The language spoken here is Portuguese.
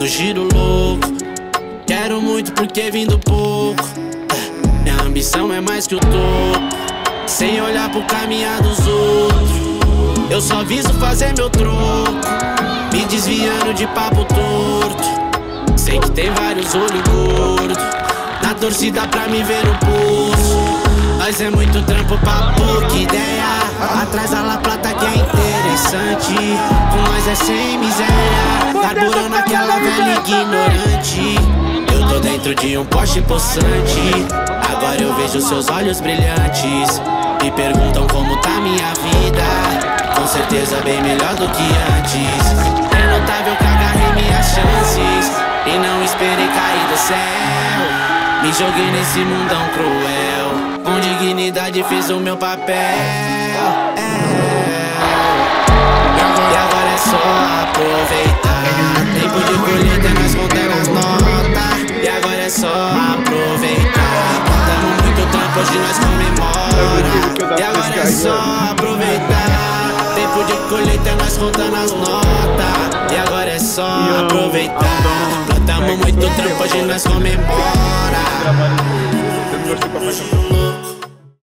no giro louco. Quero muito porque vim do pouco. Minha ambição é mais que o topo. Sem olhar pro caminhar dos outros. Eu só viso fazer meu troco. Me desviando de papo torto. Sei que tem vários olhos gordos. Na torcida pra me ver no pulso. Nós é muito trampo pra pouca ideia. Atrás da La Plata que é interessante. Com nós é sem miséria. Carburando aquela velha ignorante. Eu tô dentro de um poste possante. Agora eu vejo seus olhos brilhantes. Me perguntam como tá minha vida. Com certeza bem melhor do que antes. É notável que agarrei minhas chances. E não esperei cair do céu. Me joguei nesse mundão cruel. Com dignidade fiz o meu papel. É. hoje nós comemora. E agora é só aproveitar. Tempo de colheita, nós contando as notas. E agora é só aproveitar. Plantamos muito trampo, hoje nós comemora.